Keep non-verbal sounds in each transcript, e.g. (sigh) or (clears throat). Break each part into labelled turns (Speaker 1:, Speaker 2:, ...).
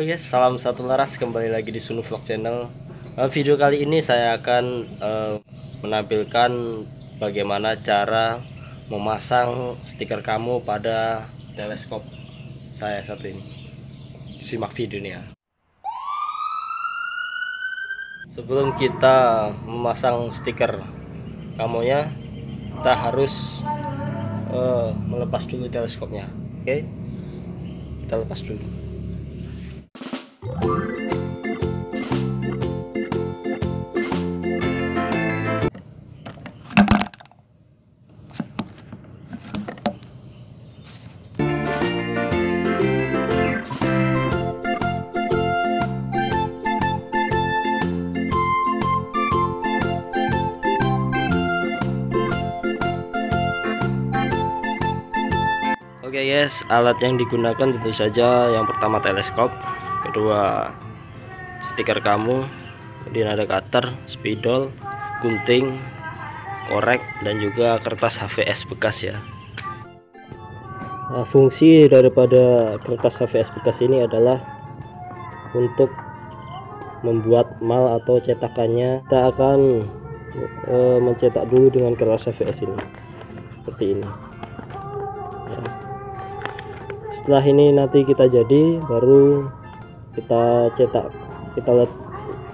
Speaker 1: Halo guys, salam satu laras kembali lagi di Sunu Vlog Channel. Dalam video kali ini saya akan eh, menampilkan bagaimana cara memasang stiker kamu pada teleskop saya satu ini. Simak videonya. Sebelum kita memasang stiker kamunya, kita harus eh, melepas dulu teleskopnya. Oke, kita lepas dulu. Oke guys, alat yang digunakan tentu saja yang pertama teleskop, kedua stiker kamu, kemudian ada cutter, spidol, gunting, korek, dan juga kertas HVS bekas ya. Nah, fungsi daripada kertas HVS bekas ini adalah untuk membuat mal atau cetakannya kita akan e, mencetak dulu dengan kertas HVS ini seperti ini ya. setelah ini nanti kita jadi baru kita cetak kita lihat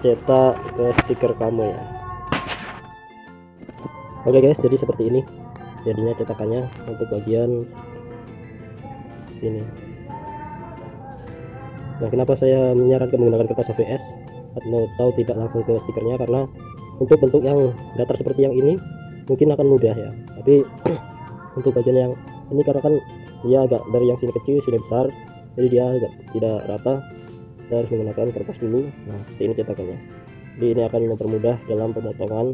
Speaker 1: cetak ke stiker kamu ya. Oke guys jadi seperti ini jadinya cetakannya untuk bagian sini. Nah kenapa saya menyarankan menggunakan kertas HVS atau tidak langsung ke stikernya? Karena untuk bentuk yang datar seperti yang ini mungkin akan mudah ya. Tapi (clears throat) untuk bagian yang ini karena kan dia agak dari yang sini kecil sini besar jadi dia agak tidak rata kita harus menggunakan kertas dulu. Nah seperti ini cetakannya. Jadi ini akan mempermudah dalam pemotongan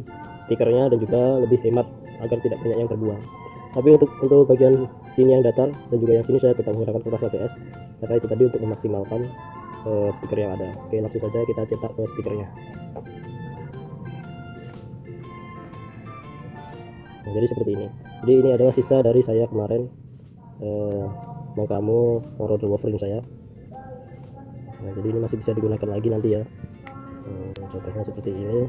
Speaker 1: stikernya dan juga lebih hemat agar tidak banyak yang terbuang. Tapi untuk untuk bagian sini yang datar dan juga yang sini saya tetap menggunakan kertas ABS karena itu tadi untuk memaksimalkan uh, stiker yang ada. Oke langsung saja kita cetak ke stikernya. Nah, jadi seperti ini. Jadi ini adalah sisa dari saya kemarin uh, mau kamu model waffle saya nah, jadi ini masih bisa digunakan lagi nanti ya. Hmm, contohnya seperti ini.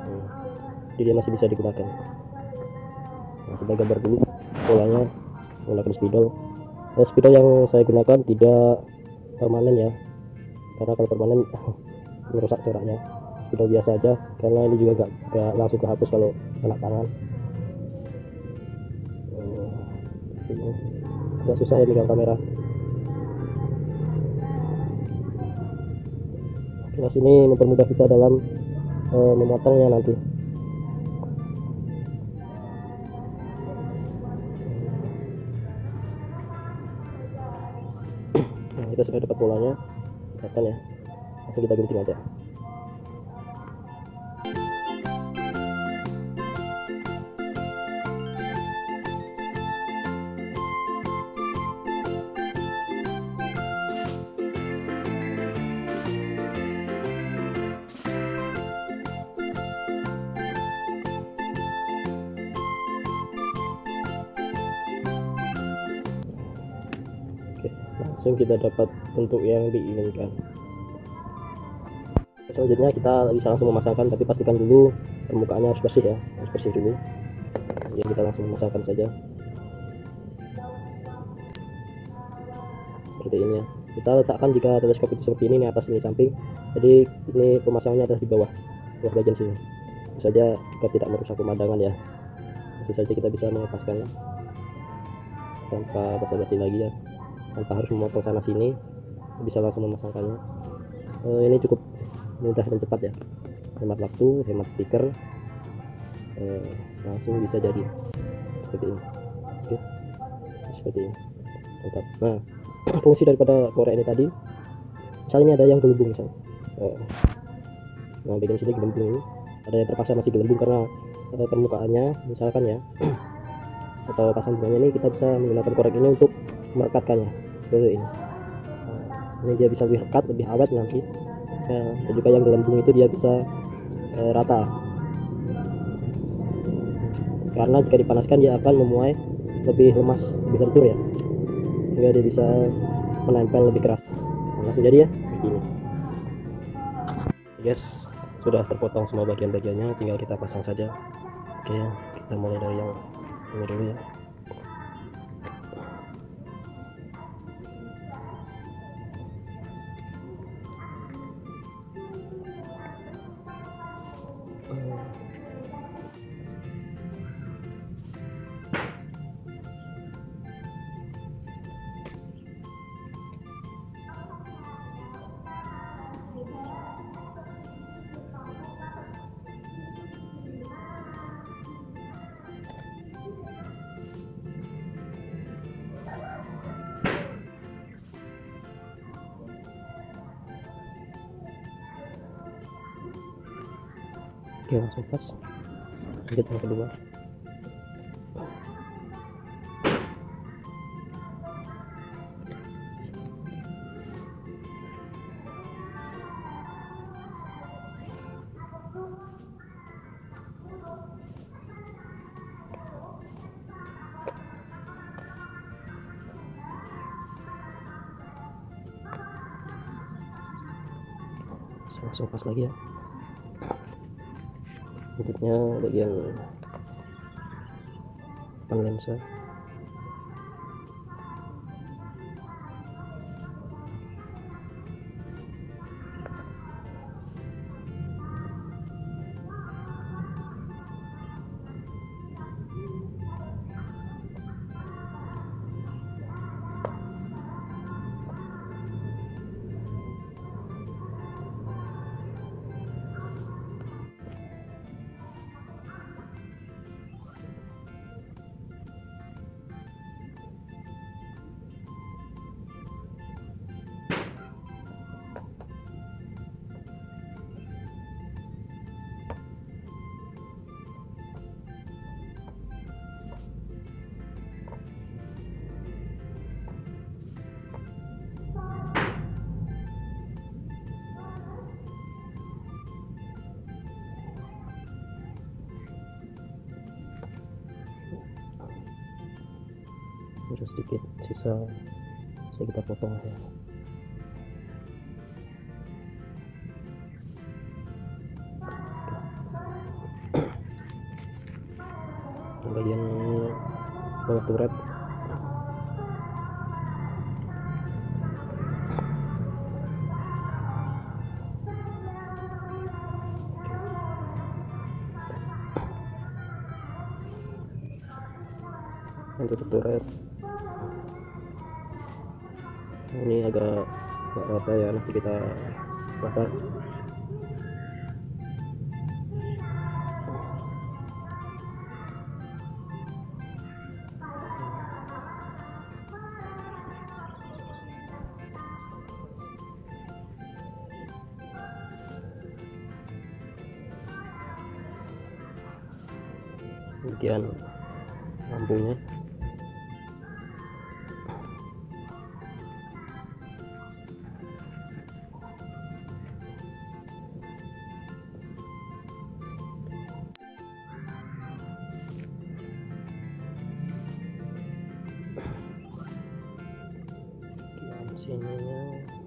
Speaker 1: Hmm, jadi dia masih bisa digunakan. Nah, kita gambar dulu polanya. Menggunakan spidol. Nah, spidol yang saya gunakan tidak permanen ya. Karena kalau permanen (laughs) merusak coraknya. Spidol biasa aja. Karena ini juga gak, gak langsung kehapus kalau kena tangan. Agak susah ya megang kamera kelas ini mempermudah kita dalam uh, memotongnya nanti. Nah, kita sudah dapat polanya. Kelihatan ya. Langsung kita gunting aja langsung kita dapat bentuk yang diinginkan. Selanjutnya kita bisa langsung memasangkan tapi pastikan dulu permukaannya harus bersih ya harus bersih dulu. Jadi kita langsung memasangkan saja. Seperti ini ya. Kita letakkan jika teleskop itu seperti ini, ini atas ini samping. Jadi ini pemasangannya adalah di bawah bawah bagian sini. Tentu saja jika tidak merusak pemandangan ya. Tentu saja kita bisa melepaskannya tanpa basa-basi lagi ya tanpa harus memotong sana sini bisa langsung memasangkannya. Uh, ini cukup mudah dan cepat ya. Hemat waktu hemat stiker. Uh, langsung bisa jadi seperti ini. Oke seperti ini. Mantap. Nah (clears throat) fungsi daripada korek ini tadi misalnya ini ada yang gelembung misalnya uh, nah bagian sini gelembung ini. Ada yang terpaksa masih gelembung karena uh, permukaannya misalkan ya. (clears throat) Atau pasang bunganya ini kita bisa menggunakan korek ini untuk merekatkannya seperti ini. Nah, ini dia bisa lebih rekat lebih awet nanti ya, dan juga yang gelembung itu dia bisa e, rata. Karena jika dipanaskan dia akan memuai lebih lemas lebih lentur ya. Sehingga dia bisa menempel lebih keras. Langsung jadi ya begini. Guys sudah terpotong semua bagian-bagiannya. Tinggal kita pasang saja. Oke ya kita mulai dari yang ini dulu ya oke langsung pas. Lanjut yang kedua. Langsung pas lagi ya berikutnya bagian depan lensa sedikit sisa bisa kita potong ya bagian bawah turret. Untuk turret ini agak nggak rata ya nanti kita bakar bagian lampunya bagian sininya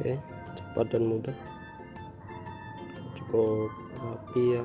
Speaker 1: oke cepat dan mudah. Cukup rapi ya